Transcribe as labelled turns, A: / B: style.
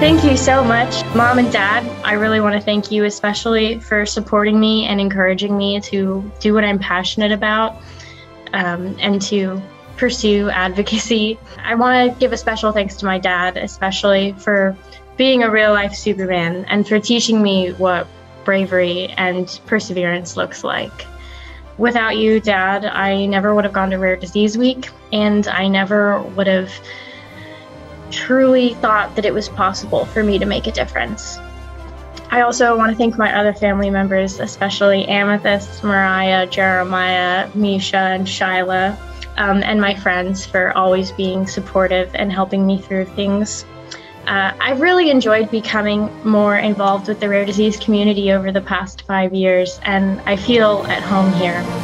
A: Thank you so much, Mom and Dad. I really want to thank you, especially for supporting me and encouraging me to do what I'm passionate about um, and to pursue advocacy. I want to give a special thanks to my dad, especially for being a real life Superman and for teaching me what bravery and perseverance looks like. Without you, Dad, I never would have gone to Rare Disease Week and I never would have truly thought that it was possible for me to make a difference. I also want to thank my other family members, especially Amethyst, Mariah, Jeremiah, Misha, and Shyla, um, and my friends for always being supportive and helping me through things. Uh, I've really enjoyed becoming more involved with the rare disease community over the past five years, and I feel at home here.